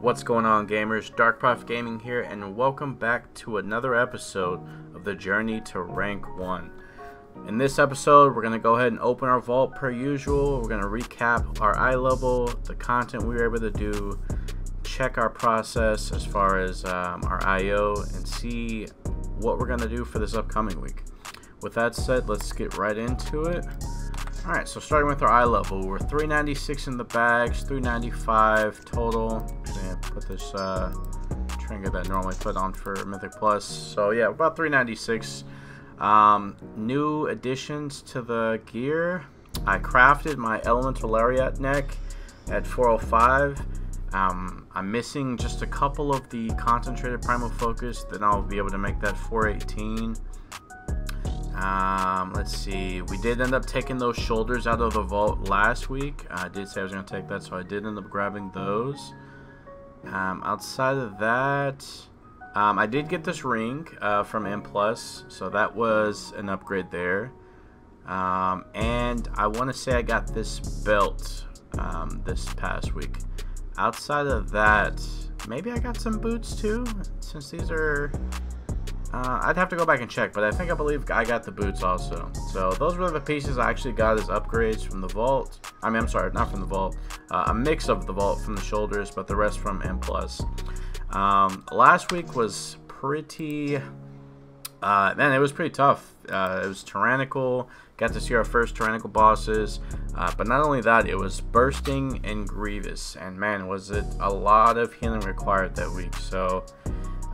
What's going on gamers? Dark Proph Gaming here and welcome back to another episode of the journey to rank 1. In this episode we're going to go ahead and open our vault per usual. We're going to recap our eye level, the content we were able to do, check our process as far as um, our IO and see what we're going to do for this upcoming week. With that said, let's get right into it. Alright, so starting with our eye level, we're 396 in the bags, 395 total. gonna put this uh, trinket that I normally put on for Mythic Plus. So yeah, about 396. Um, new additions to the gear. I crafted my Elemental Lariat neck at 405. Um, I'm missing just a couple of the concentrated primal focus, then I'll be able to make that 418. Um, let's see. We did end up taking those shoulders out of the vault last week. I did say I was going to take that, so I did end up grabbing those. Um, outside of that, um, I did get this ring uh, from M+, Plus, so that was an upgrade there. Um, and I want to say I got this belt um, this past week. Outside of that, maybe I got some boots too, since these are uh, I'd have to go back and check, but I think I believe I got the boots also. So those were the pieces I actually got as upgrades from the vault. I mean, I'm sorry, not from the vault. Uh, a mix of the vault from the shoulders, but the rest from M+. Um, last week was pretty... Uh, man, it was pretty tough. Uh, it was tyrannical. Got to see our first tyrannical bosses. Uh, but not only that, it was bursting and grievous. And man, was it a lot of healing required that week. So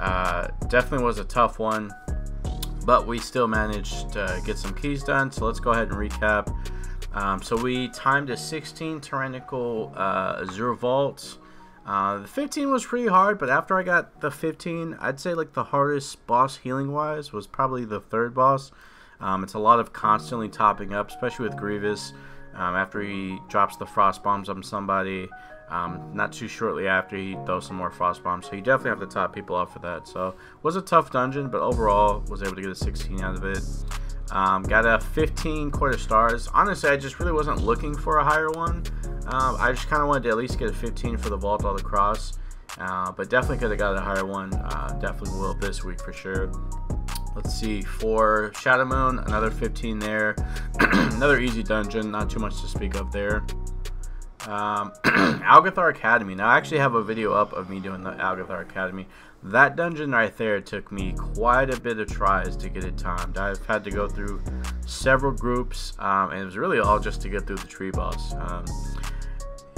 uh, definitely was a tough one, but we still managed to get some keys done. So let's go ahead and recap. Um, so we timed a 16 Tyrannical uh, Azure Vault. Uh, the 15 was pretty hard, but after I got the 15, I'd say like the hardest boss healing wise was probably the third boss. Um, it's a lot of constantly topping up, especially with Grievous. Um, after he drops the frost bombs on somebody, um, not too shortly after he throws some more frost bombs. So you definitely have to top people off for that. So was a tough dungeon, but overall was able to get a 16 out of it. Um, got a 15 quarter stars. Honestly, I just really wasn't looking for a higher one. Um, I just kind of wanted to at least get a 15 for the Vault All Across. Uh, but definitely could have got a higher one. Uh, definitely will this week for sure. Let's see, for Shadowmoon, another 15 there. another easy dungeon, not too much to speak of there. Um, Algeth'ar Academy. Now, I actually have a video up of me doing the Algeth'ar Academy. That dungeon right there took me quite a bit of tries to get it timed. I've had to go through several groups, um, and it was really all just to get through the tree boss. Um,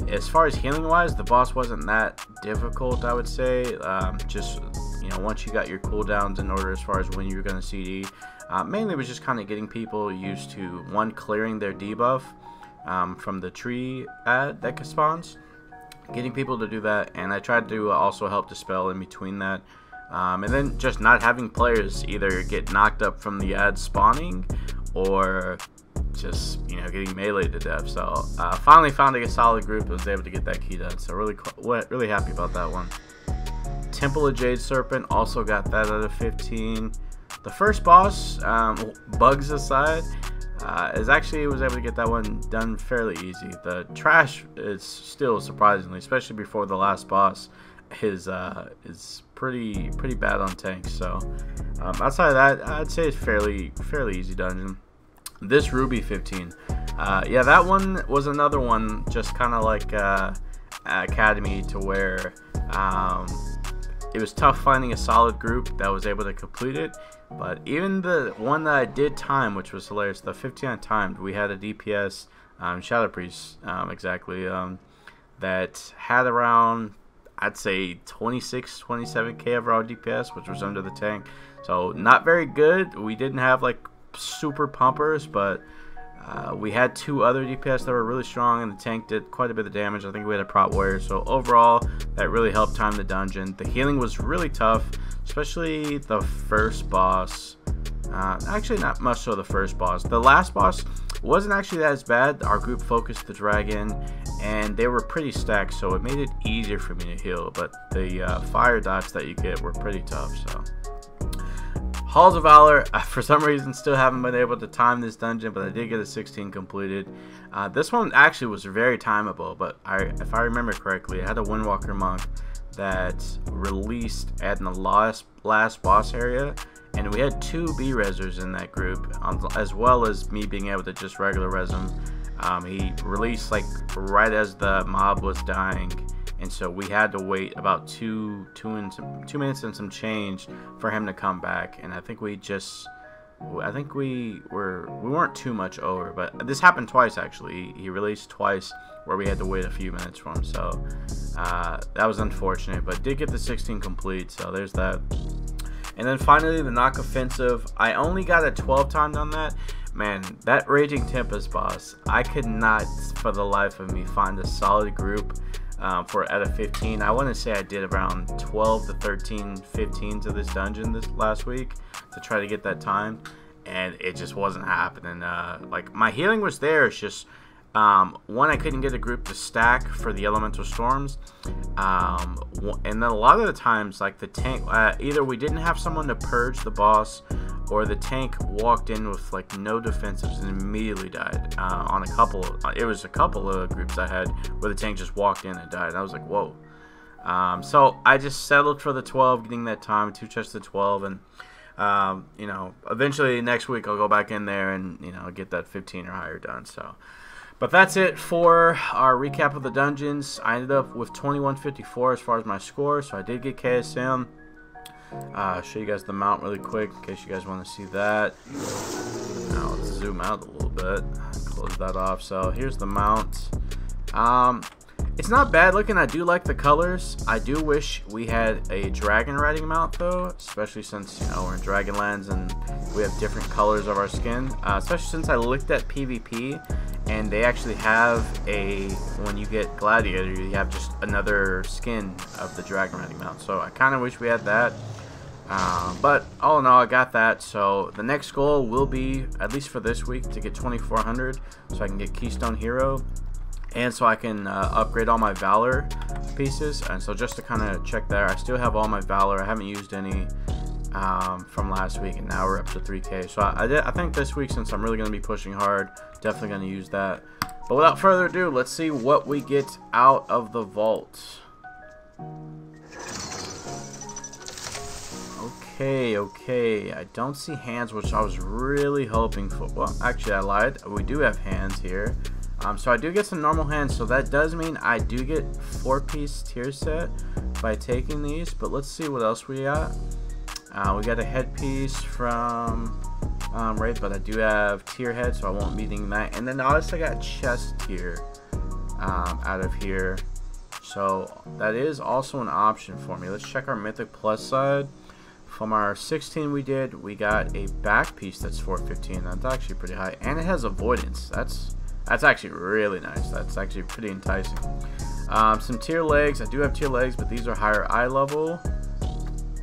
as far as healing wise, the boss wasn't that difficult, I would say. Um, just, you know, once you got your cooldowns in order as far as when you're going to CD, uh, mainly was just kind of getting people used to, one, clearing their debuff, um, from the tree ad that spawns. Getting people to do that, and I tried to also help dispel in between that. Um, and then just not having players either get knocked up from the ad spawning or just you know getting melee to death. So uh, finally found a solid group and was able to get that key done. So really really happy about that one. Temple of Jade Serpent also got that out of 15. The first boss, um, bugs aside, uh, is actually was able to get that one done fairly easy. The trash is still surprisingly, especially before the last boss, is uh, is pretty pretty bad on tanks. So um, outside of that, I'd say it's fairly fairly easy dungeon. This Ruby 15, uh, yeah, that one was another one, just kind of like uh, Academy, to where um, it was tough finding a solid group that was able to complete it. But even the one that I did time, which was hilarious, the 15 timed, we had a DPS, um, Shadow Priest, um, exactly, um, that had around, I'd say, 26, 27k overall DPS, which was under the tank. So not very good. We didn't have like super pumpers, but uh, we had two other DPS that were really strong, and the tank did quite a bit of damage. I think we had a prot warrior, so overall, that really helped time the dungeon. The healing was really tough, especially the first boss. Uh, actually, not much so the first boss. The last boss wasn't actually that as bad. Our group focused the dragon, and they were pretty stacked, so it made it easier for me to heal. But the uh, fire dots that you get were pretty tough, so... Halls of Valor, I, for some reason, still haven't been able to time this dungeon, but I did get a 16 completed. Uh, this one actually was very timeable, but I, if I remember correctly, I had a Windwalker Monk that released at the last last boss area and we had two B resers in that group, um, as well as me being able to just regular res him. Um, he released like right as the mob was dying, and so we had to wait about two two and some, two minutes and some change for him to come back. And I think we just, I think we were we weren't too much over, but this happened twice actually. He released twice where we had to wait a few minutes for him, so uh, that was unfortunate. But did get the 16 complete, so there's that. And then finally, the Nokhud Offensive. I only got a 12 timed on that. Man, that Raging Tempest boss, I could not, for the life of me, find a solid group um, for at a 15. I want to say I did around 12 to 13, 15 to this dungeon this last week to try to get that time, and it just wasn't happening. Uh, like my healing was there, it's just um, one, I couldn't get a group to stack for the elemental storms, um, and then a lot of the times, like the tank, uh, either we didn't have someone to purge the boss, or the tank walked in with like no defensives and immediately died. Uh, on a couple, of, it was a couple of groups I had where the tank just walked in and died. And I was like, whoa. Um, so I just settled for the 12, getting that time, two chests to 12, and um, you know, eventually next week I'll go back in there and you know get that 15 or higher done. So. But that's it for our recap of the dungeons. I ended up with 2154 as far as my score, so I did get KSM. Uh, show you guys the mount really quick in case you guys want to see that. Now let's zoom out a little bit. Close that off. So here's the mount. Um, it's not bad looking. I do like the colors. I do wish we had a dragon riding mount though, especially since you know we're in Dragonlands and we have different colors of our skin. Uh, especially since I looked at PvP and they actually have a when you get gladiator you have just another skin of the dragon riding mount so i kind of wish we had that uh, but all in all i got that so the next goal will be at least for this week to get 2400 so i can get keystone hero and so i can uh, upgrade all my valor pieces and so just to kind of check there i still have all my valor i haven't used any um, from last week, and now we're up to 3K. So I, I, did, I think this week, since I'm really going to be pushing hard, definitely going to use that. But without further ado, let's see what we get out of the vault. Okay, okay. I don't see hands, which I was really hoping for. Well, actually, I lied. We do have hands here. Um, so I do get some normal hands, so that does mean I do get four-piece tier set by taking these. But let's see what else we got. Uh, we got a headpiece from um, Wraith, but I do have tier head, so I won't be needing that. And then also I got chest tier um, out of here. So that is also an option for me. Let's check our Mythic Plus side. From our 16 we did, we got a back piece that's 415. That's actually pretty high. And it has avoidance. That's that's actually really nice. That's actually pretty enticing. Um, some tier legs. I do have tier legs, but these are higher eye level.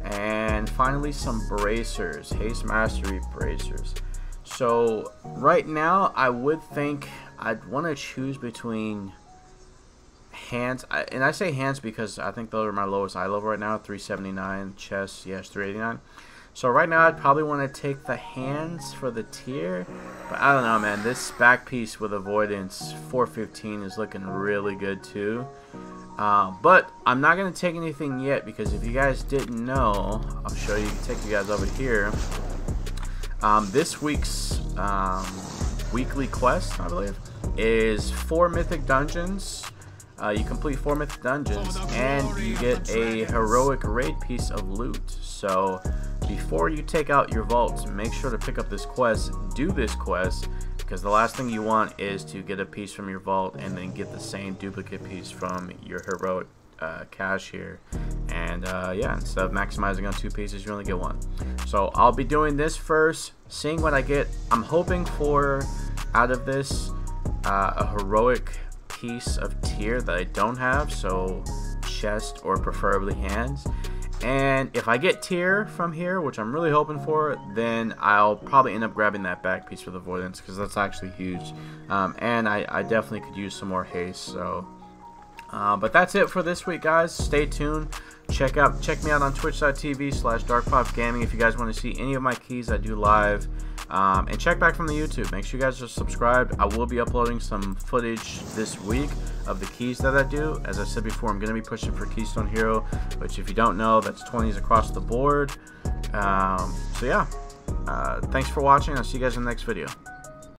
And finally some bracers, Haste Mastery bracers. So right now I would think I'd want to choose between hands, and I say hands because I think those are my lowest eye level right now, 379, chest, yes, 389. So right now I'd probably want to take the hands for the tier, but I don't know man, this back piece with avoidance 415 is looking really good too. Uh, but I'm not going to take anything yet because if you guys didn't know, I'll show you, take you guys over here. Um, this week's um, weekly quest, I believe, is four mythic dungeons. Uh, you complete four mythic dungeons and you get a heroic raid piece of loot. So before you take out your vaults, make sure to pick up this quest, do this quest, because the last thing you want is to get a piece from your vault and then get the same duplicate piece from your heroic uh, cache here and uh, yeah instead of maximizing on two pieces you only get one. So I'll be doing this first seeing what I get. I'm hoping for out of this uh, a heroic piece of tier that I don't have so chest or preferably hands and if I get tier from here, which I'm really hoping for, then I'll probably end up grabbing that back piece for the avoidance because that's actually huge. Um, and I, I, definitely could use some more haste. So, uh, but that's it for this week, guys. Stay tuned. Check out, check me out on Twitch.tv slash Gaming if you guys want to see any of my keys I do live. Um, and check back from the YouTube. Make sure you guys are subscribed. I will be uploading some footage this week of the keys that I do. As I said before, I'm going to be pushing for Keystone Hero, which if you don't know, that's 20s across the board. Um, so yeah, uh, thanks for watching. I'll see you guys in the next video.